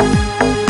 you